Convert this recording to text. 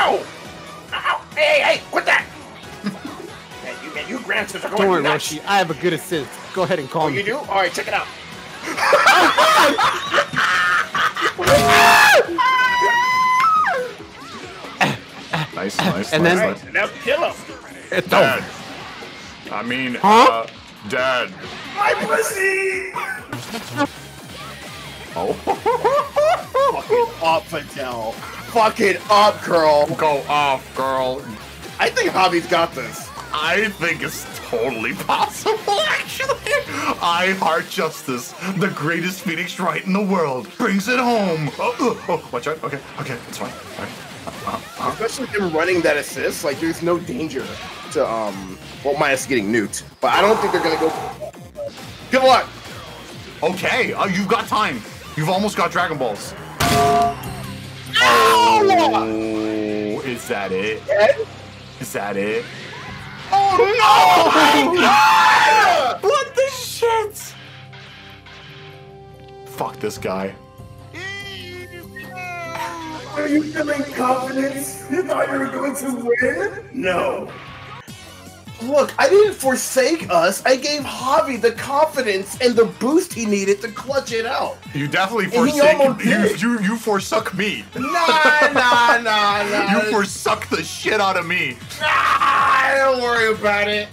Ow! Ow! Hey, hey, quit that! man, you, man, you grandsters are going Don't worry, nuts. Roshi. I have a good assist. Go ahead and call Oh, me. you do? All right, check it out. Nice, nice. And nice, then- All nice. right, now kill him. It's Dad. over. I mean, Huh? uh, Dad. My pussy! Oh. Fucking up, Fidel. Fucking up, girl. Go off, girl. I think Javi's got this. I think it's totally possible, actually. I Heart Justice, the greatest Phoenix Wright in the world, brings it home. Oh, oh, oh, watch out. Okay, okay, it's fine. All right. Especially him running that assist, like there's no danger to um well minus getting nuked. But I don't think they're gonna go Good luck! Okay, uh, you've got time. You've almost got Dragon Balls. Oh, is that it? Is that it? Oh no! Oh, what the shit? Fuck this guy. Are you feeling confidence? You thought you were going to win? No. Look, I didn't forsake us. I gave Javi the confidence and the boost he needed to clutch it out. You definitely And he forsaken almost you, you you forsook me. Nah, nah, nah, nah. You forsook the shit out of me. Ah, don't worry about it.